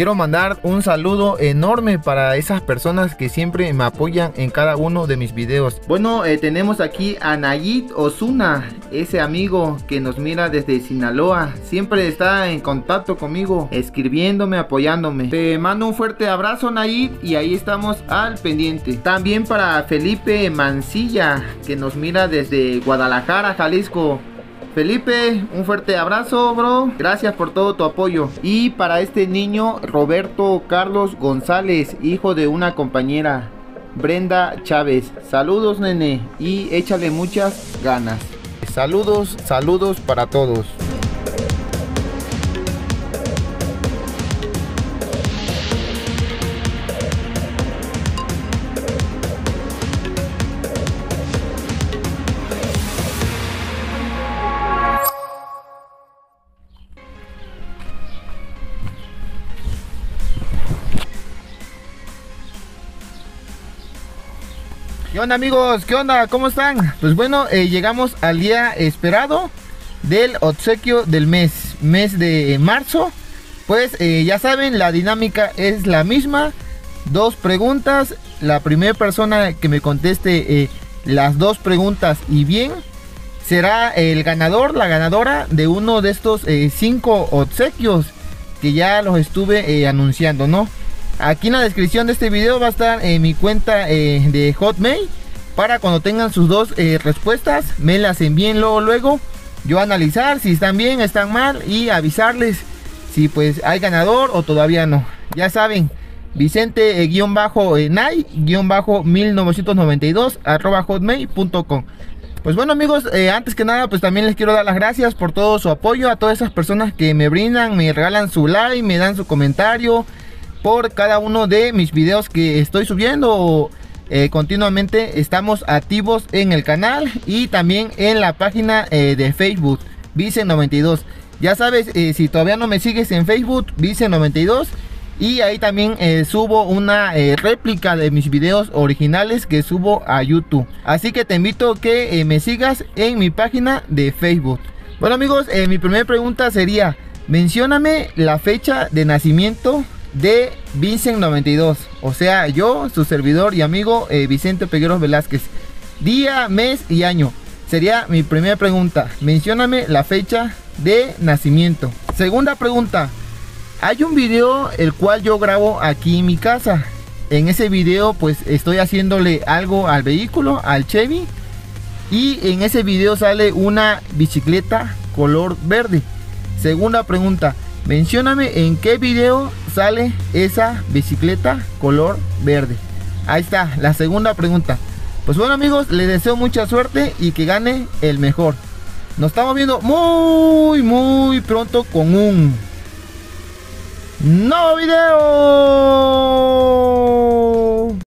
Quiero mandar un saludo enorme para esas personas que siempre me apoyan en cada uno de mis videos. Bueno, eh, tenemos aquí a Nayit Osuna, ese amigo que nos mira desde Sinaloa. Siempre está en contacto conmigo, escribiéndome, apoyándome. Te mando un fuerte abrazo Nayit y ahí estamos al pendiente. También para Felipe Mancilla, que nos mira desde Guadalajara, Jalisco. Felipe, un fuerte abrazo, bro. Gracias por todo tu apoyo. Y para este niño, Roberto Carlos González, hijo de una compañera, Brenda Chávez. Saludos, nene, y échale muchas ganas. Saludos, saludos para todos. ¿Qué onda amigos? ¿Qué onda? ¿Cómo están? Pues bueno, eh, llegamos al día esperado del obsequio del mes, mes de marzo. Pues eh, ya saben, la dinámica es la misma. Dos preguntas. La primera persona que me conteste eh, las dos preguntas y bien será el ganador, la ganadora de uno de estos cinco obsequios que ya los estuve anunciando, ¿no? Aquí en la descripción de este video va a estar en mi cuenta eh, de Hotmail. Para cuando tengan sus dos eh, respuestas, me las envíen luego, luego. Yo analizar si están bien, están mal y avisarles si pues hay ganador o todavía no. Ya saben, Vicente eh, guion bajo Nay guion bajo 1992 arroba hotmail.com. Pues bueno amigos, antes que nada pues también les quiero dar las gracias por todo su apoyo a todas esas personas que me brindan, me regalan su like, me dan su comentario, por cada uno de mis videos que estoy subiendo. Eh, continuamente estamos activos en el canal y también en la página eh, de Facebook Vice92. Ya sabes eh, si todavía no me sigues en Facebook Vice92 y ahí también subo una réplica de mis videos originales que subo a YouTube. Así que te invito a que me sigas en mi página de Facebook. Bueno amigos mi primera pregunta sería mencióname la fecha de nacimiento de Vincent 92. O sea, yo, su servidor y amigo eh, Vicente Pegueros Velázquez. Día, mes y año. Sería mi primera pregunta. Mencióname la fecha de nacimiento. Segunda pregunta. Hay un video el cual yo grabo aquí en mi casa. En ese video pues estoy haciéndole algo al vehículo, al Chevy. Y en ese video sale una bicicleta color verde. Segunda pregunta. Mencióname en qué video sale esa bicicleta color verde. Ahí está, la segunda pregunta. Pues bueno amigos, les deseo mucha suerte y que gane el mejor. Nos estamos viendo muy, muy pronto con un nuevo video.